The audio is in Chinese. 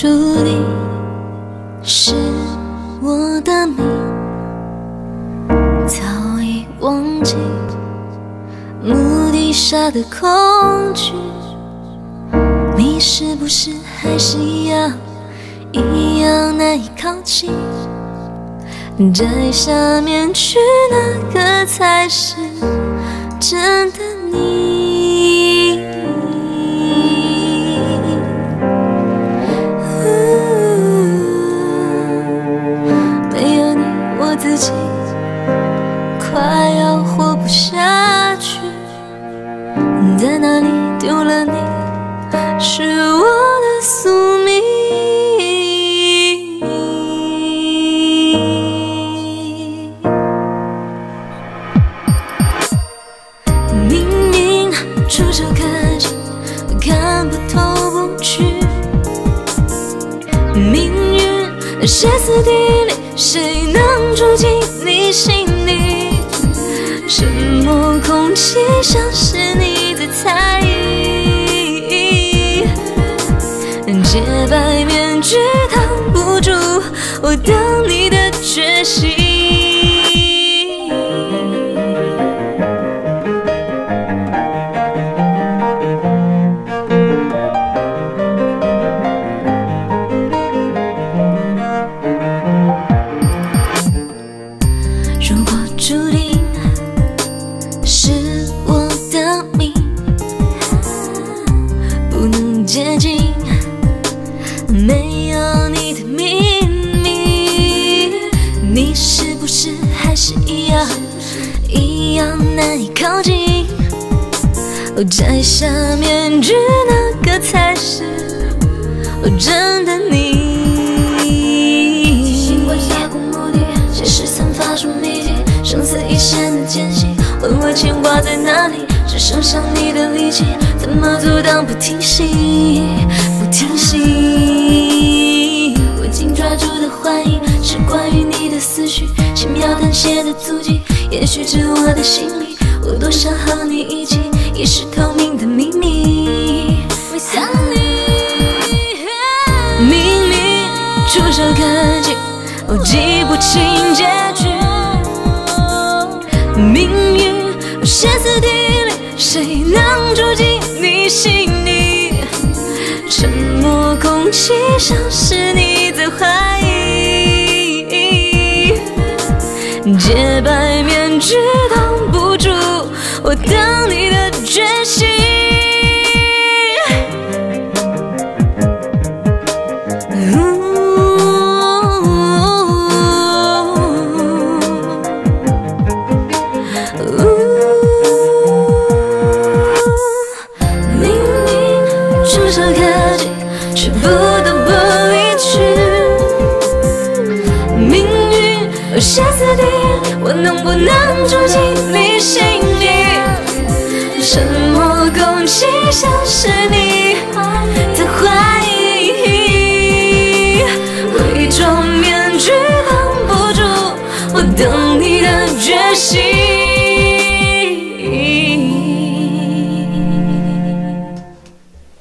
注定是我的命，早已忘记墓地下的恐惧。你是不是还是一样，一样难以靠近？摘下面具，那个才是真的你。己快要活不下去。在哪里丢了你，是我的宿命。明明触手可及，看不透不去。命运歇斯底里，谁能住进你心里？沉默空气像是你的猜疑，洁白面具挡不住我等你的决心。是一样一样难以靠近？我摘下面具，那个才是我真的你。尽管下过墓地，现实散发出谜底，生死一线的间隙，问我牵挂在哪里？只剩下你的力气，怎么阻挡，不停息？的回忆，是关于你的思绪，轻描淡写的足迹，延续着我的心里，我多想和你一起，已是透明的秘密。我想你。明明触手可及，我记不清结局。命运歇斯底里，谁能住进你心里？沉默空气像是你在怀疑，洁白面具挡不住我等你的决心。住进你心里？沉默空气像是你